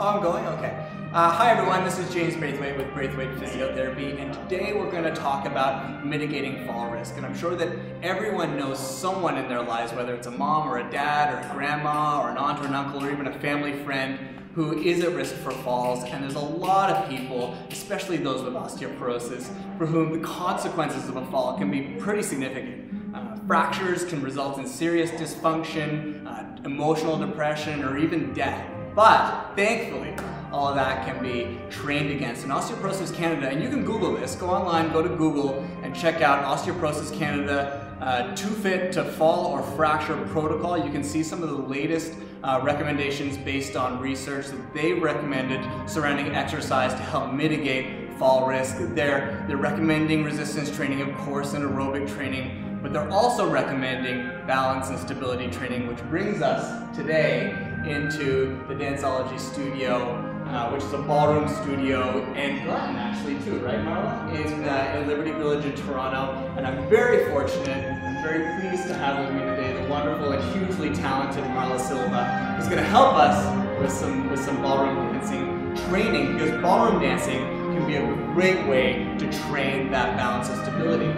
Oh, I'm going? Okay. Uh, hi everyone, this is James Braithwaite with Braithwaite Physiotherapy and today we're going to talk about mitigating fall risk and I'm sure that everyone knows someone in their lives, whether it's a mom or a dad or a grandma or an aunt or an uncle or even a family friend who is at risk for falls and there's a lot of people, especially those with osteoporosis, for whom the consequences of a fall can be pretty significant. Uh, fractures can result in serious dysfunction, uh, emotional depression, or even death. But thankfully, all of that can be trained against. In Osteoporosis Canada, and you can Google this, go online, go to Google, and check out Osteoporosis Canada uh, Too Fit to Fall or Fracture Protocol. You can see some of the latest uh, recommendations based on research that they recommended surrounding exercise to help mitigate fall risk. They're, they're recommending resistance training, of course, and aerobic training, but they're also recommending balance and stability training, which brings us today into the Danceology studio uh, which is a ballroom studio in Glen, actually, too, right, Marla? In, uh, in Liberty Village in Toronto. And I'm very fortunate and very pleased to have with me today the wonderful and hugely talented Marla Silva, who's going to help us with some, with some ballroom dancing training, because ballroom dancing can be a great way to train that balance and stability.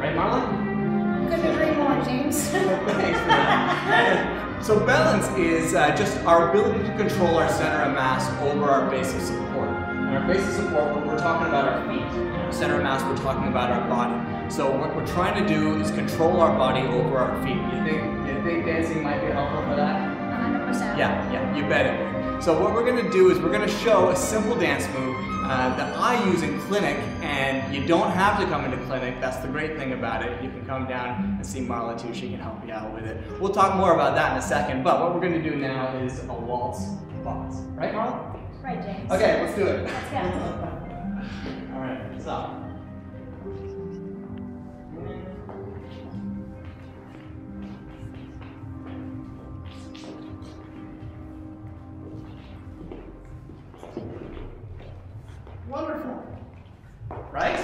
Right, Marla? Couldn't agree more, James. Thanks for that. So balance is uh, just our ability to control our center of mass over our base of support. And our base of support, When we're talking about our feet. Our center of mass, we're talking about our body. So what we're trying to do is control our body over our feet. You think, you think dancing might be helpful for that? 100%. Yeah, yeah, you bet it would. So what we're gonna do is we're gonna show a simple dance move uh, that I use in clinic, and you don't have to come into clinic. That's the great thing about it. You can come down and see Marla too. She can help you out with it. We'll talk more about that in a second, but what we're gonna do now is a waltz box. Right, Marla? Right, James. Okay, let's do it. Let's go. Wonderful. Right?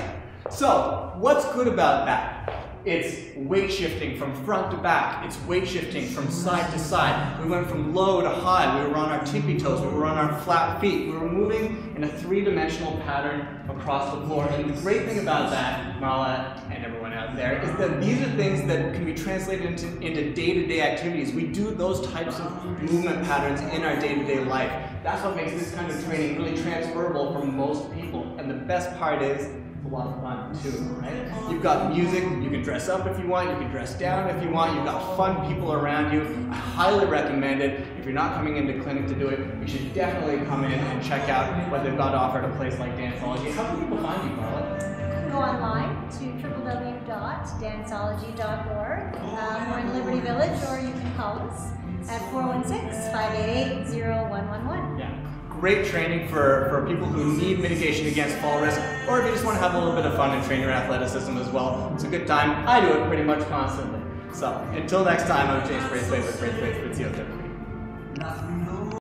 So, what's good about that? It's weight shifting from front to back. It's weight shifting from side to side. We went from low to high. We were on our tippy toes. We were on our flat feet. We were moving in a three-dimensional pattern across the floor. And the great thing about that, Marla and everyone out there, is that these are things that can be translated into, into day-to-day activities. We do those types of movement patterns in our day-to-day life. That's what makes this kind of training really transferable for most people. And the best part is, it's a lot of fun too, right? You've got music, you can dress up if you want, you can dress down if you want, you've got fun people around you. I highly recommend it. If you're not coming into clinic to do it, you should definitely come in and check out what they've got to offer at a place like Danceology. How can people find you, Carla? Go online to www.danceology.org. Um, we're in Liberty Village, or you can call us at 416-588-0111. Yeah. Great training for, for people who need mitigation against fall risk, or if you just want to have a little bit of fun and train your athleticism as well. It's a good time. I do it pretty much constantly. So until next time, I'm James Braithwaite with Braithwaite Physiotherapy.